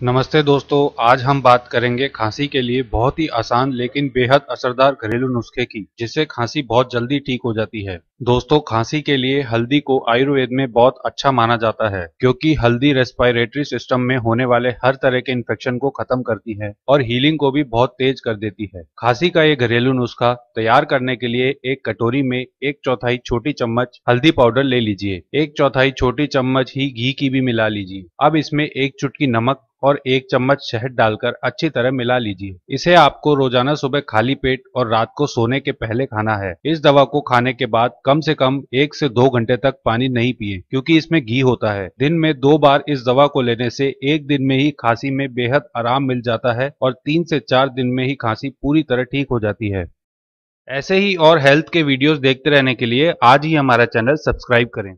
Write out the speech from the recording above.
नमस्ते दोस्तों, आज हम बात करेंगे खांसी के लिए बहुत ही आसान लेकिन बेहद असरदार घरेलू नुस्खे की, जिससे खांसी बहुत जल्दी ठीक हो जाती है। दोस्तों, खांसी के लिए हल्दी को आयुर्वेद में बहुत अच्छा माना जाता है, क्योंकि हल्दी रेस्पिरेटरी सिस्टम में होने वाले हर तरह के इन्फेक्शन को खत्म करती है और हीलिंग को भी बहुत तेज कर देती है। खांसी का ये घरेलू नुस्खा तैयार करने के लिए एक कटोरी में एक चौथाई छोटी चम्मच हल्दी पाउडर ले लीजिए। एक चौथाई छोटी चम्मच ही घी की भी मिला लीजिए। अब इसमें एक चुटकी नमक और एक चम्मच शहद डालकर अच्छी तरह मिला लीजिए। इसे आपको रोज़ाना सुबह खाली पेट और रात को सोने के पहले खाना है। इस दवा को खाने के बाद कम से कम एक से दो घंटे तक पानी नहीं पिए, क्योंकि इसमें घी होता है। दिन में दो बार इस दवा को लेने से एक दिन में ही खांसी में बेहद आराम मिल जाता है और तीन से चार दिन में ही खांसी पूरी तरह ठीक हो जाती है। ऐसे ही और हेल्थ के वीडियोस देखते रहने के लिए आज ही हमारा चैनल सब्सक्राइब करें।